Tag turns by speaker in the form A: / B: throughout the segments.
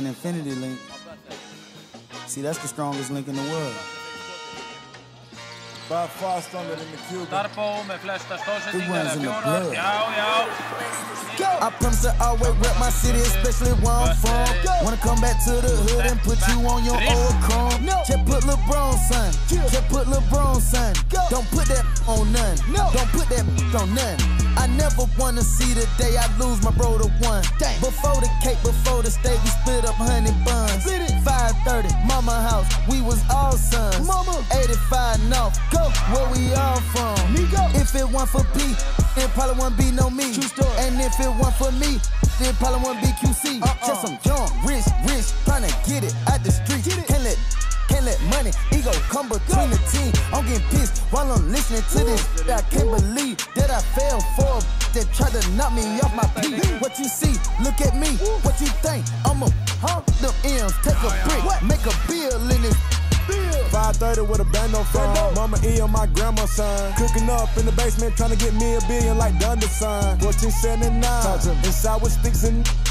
A: and Infinity Link. See, that's the strongest link in the world.
B: By far stronger than the Cuban.
C: Darbo með flesta
A: It runs in the blood.
C: Já, já.
A: I promise to always rep my city, especially where I'm from. Wanna come back to the hood and put you on your old chrome. Just put LeBron, son. Just put LeBron, son. Don't put that on none. Don't put that on none. I never wanna see the day I lose my bro to one. Before the cake, before the steak, we split up honey buns. 530, mama house, we was all sons. Mama, 85 north, go where we all from. Go. If it weren't for P, it probably wouldn't be no me. True story. And if it weren't for me, it probably wouldn't be QC. Just some young, rich, rich, tryna get it out the street. Can't let can't let money, ego come between the team. I'm getting pissed while I'm listening to this. I can't believe that I fell for a that tried to knock me off my feet. What you see, look at me. What you think? I'm a
B: 530 with a band on phone. Mama E on my grandma's son. Cooking up in the basement, trying to get me a billion like Dunder son. 1479. Inside with sticks and.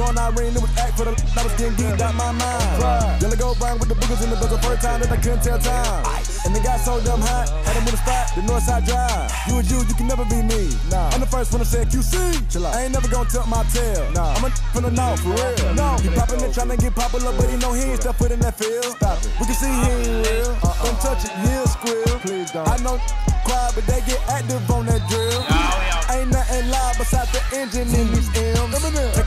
B: Blowing Irene, it was act for the. I was getting geeked out my mind. Yellow gold brown with the boogers in the book. The first time that I couldn't tell time. And they got so dumb hot, had them in the spot, the Northside Drive. You was you, you can never be me. Nah. I'm the first one to say QC. Chill out. I ain't never gonna tuck my tail. Nah. I'm a from the north, for real. No. He poppin' and tryna get popular, but he know he ain't stuff foot in that field. Stop it. We can see he ain't real. Uh-uh. Don't touch it, he'll squeal. Please don't. I know quiet, but they get active on that drill.
C: Já, já.
B: Ain't nothing live besides the engine in these M's.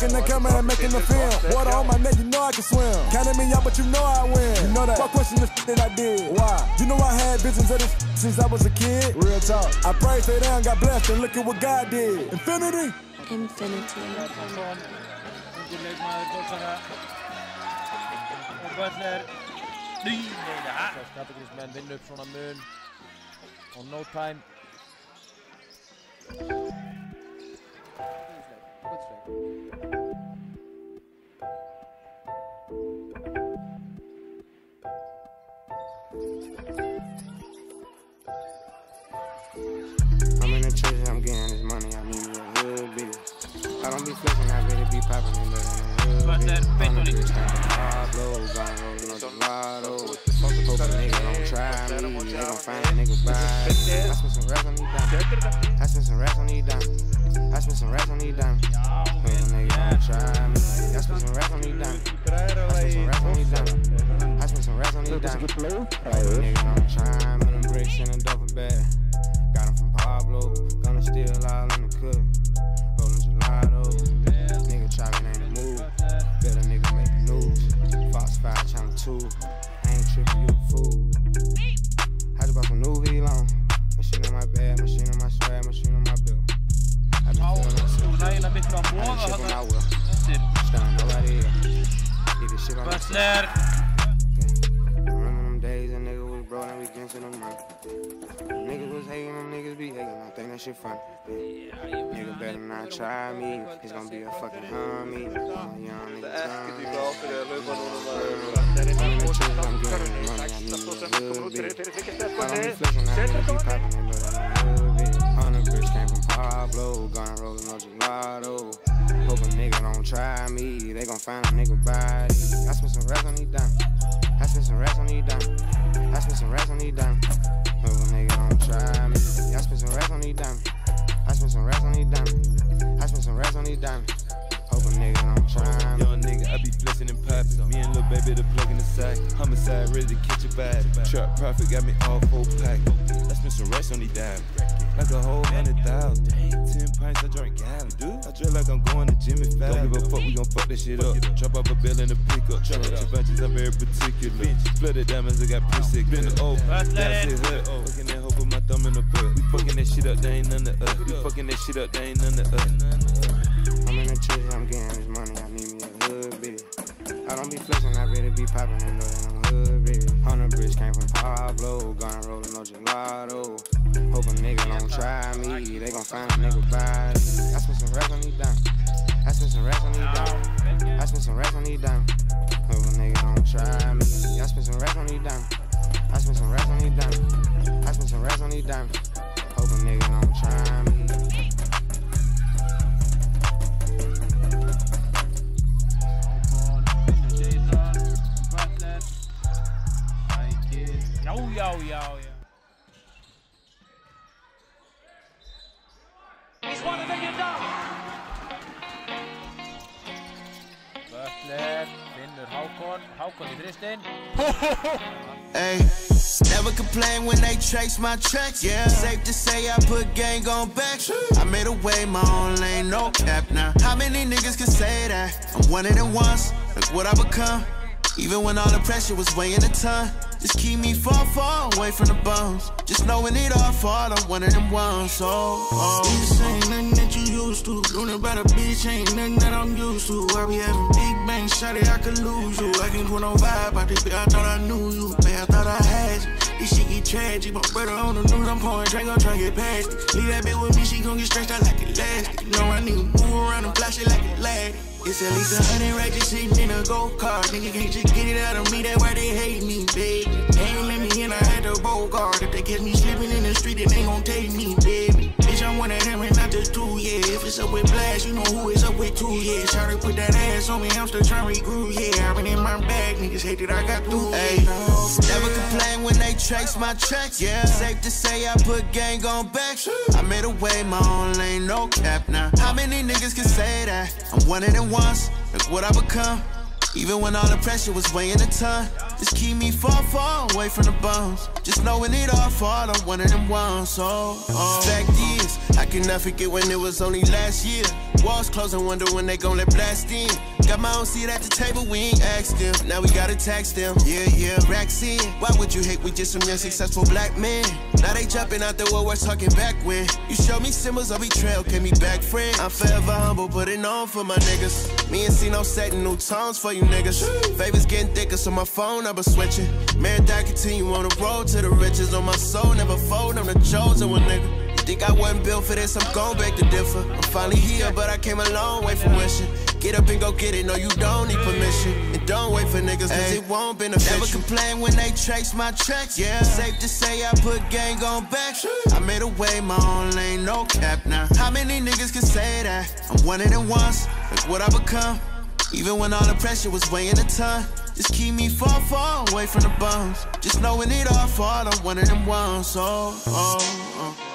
B: Taking the camera and making the film. Water on my neck, you know I can swim. Counting me out, but you know I win. You know that. Fuck question the shit that I did. Why? You know I had visions of this since I was a kid. Real talk. I prayed they down, got blessed, and look at what God did. Infinity.
D: Infinity.
C: Son, ungur leikmaður Þórsara. Og Böttler. Nýneina.
E: Skapagrísmenn vinna upp svona mun on no time
F: I'm in I don't be flexing, I really be popping it, but in the hood
C: Butler,
F: bitch. I'm
C: Bentley.
F: a bitch, got Pablo, got rolling up the lotto. Hope a nigga don't try me, they gon' find a nigga by I spent some racks on these dimes. I spent some racks on these dimes. I spent some racks on these dimes. Hope a nigga don't try me. I spent some racks on these dimes. I spent some racks on these dimes. I spent some racks on these dimes. Hope a nigga don't try me. Them bricks in a duffel bag. I try me. He's gonna be a fucking homie. Young nigga
G: ekkert í
F: Tommy.
G: hvað áfyrir að laupa núna maður.
F: I'm
G: Þetta er
F: in
G: einn
F: the
G: og
F: trenches,
G: það
F: I'm
G: er
F: getting
G: karri.
F: money. I need
G: 16%
F: a
G: komur
F: hood
G: út fyrir
F: bitch.
G: fyrir þykja
F: I don't be
G: stefnandi.
F: flexing, I
G: Setur
F: really be
G: komur
F: popping it, but I'm a hood bitch. Hundred bricks came from Pablo, gun rolling no find a nigga body. I spent some racks on these dimes. I spent some racks on these dimes. I spent some racks on these dimes. A nigga don't try me. I spent some racks on these dimes. I spent some racks on these dimes. I spent some racks on these dimes. Hope a nigga don't try me.
H: Young nigga, I be flexing and popping. Me and lil' baby, the plug in the sack. Homicide, ready to catch a body. Trap profit got me all full pack. I spent some racks on these dimes. Like a whole hundred thousand. Ten pints, I drink gallons. I dress like I'm going to Jimmy Fallon. Don't give a fuck, we gon' fuck that shit up. Drop off a bill in the pickup. Trap up bunches, I'm very particular. Flooded diamonds, I got pussy. Been over.
C: Butler.
H: That's it, hood. Fucking that hoe, put my thumb in the butt. We fucking that shit up, they ain't none of us. We fucking that shit up, they ain't none of us.
F: I'm in the trenches, I'm getting this money, I need me a hood bitch. I don't be flexing, I really be popping it, but in a hood bitch. Hundred bricks came from Pablo, gun rolling no gelato. Hope a nigga don't try me, they gon' find a nigga body. Spent some racks on these dimes. I spent some racks on these dimes. I spent some racks on these. Hope a nigga don't try me. I spent some racks on these dimes. I spent some racks on these dimes. I spent some racks on these dimes. Hope a nigga don't try me.
C: Finnur Hákon, Hákon í þristinn.
I: Hey, never complain when they trace my tracks. Yeah, safe to say I put gang on back. I made a way, my own lane, no cap now. How many niggas can say that? I'm one of them ones. Look what I become. Even when all the pressure was weighing a ton. Just keep me far, far away from the bones. Just knowing it all fall, I'm one of them ones. Oh, oh.
J: Used to. Doing about a bitch ain't nothing that I'm used to. I be having big bang, it, I could lose you. I can put no vibe out this bitch, I thought I knew you. Man, I thought I had you. This shit get tragic. My brother on the news, I'm pouring drink, I'm trying to get past it. Leave that bitch with me, she gon' get stretched out like elastic. You know I need to move around and flash it like a lag. It's at least a hundred just sitting in a go kart. Nigga can't just get it out of me, that's why they hate me, baby. They ain't let me in, I had to bogart. If they catch me slipping in the street, then they gon' take me, baby. Up with Blast, you know who it's up with, too, yeah. To put that ass on me, I'm still trying to regroup, yeah. I've been in my bag, niggas hate that I got through,
I: Hey, never complain when they trace my tracks. Yeah, safe to say I put gang on back. I made a way, my own lane, no cap now. How many niggas can say that? I'm one of them ones. Look what I become. Even when all the pressure was weighing a ton. Just keep me far, far away from the bones. Just knowing it all fall, I'm one of them ones. Oh, oh. Is, I cannot forget when it was only last year. Walls closing, wonder when they gon' let blast in. Got my own seat at the table, we ain't asked them. Now we gotta tax them. Yeah, yeah, racks in. Why would you hate we just some young successful black men? Now they jumping out the woodwork talking back when you show me symbols of betrayal, can me back friend. I'm forever humble, putting on for my niggas. Me and Cino setting new tones for you niggas. Favors getting thicker, so my phone I number switching. Man, that continue on the road to the riches on my soul, never fold. I'm the chosen one, nigga. Think I wasn't built for this, I'm gon' beg to differ. I'm finally here, but I came a long way from wishing. Get up and go get it, no, you don't need permission. And don't wait for niggas, cause it won't benefit Never complain when they trace my tracks. Yeah, safe to say I put gang on back. I made a way, my own lane, no cap now. How many niggas can say that? I'm one of them ones. Look what I become. Even when all the pressure was weighing a ton. Just keep me far, far away from the bones. Just knowing it all fall, I'm one of them ones. Oh, oh, oh.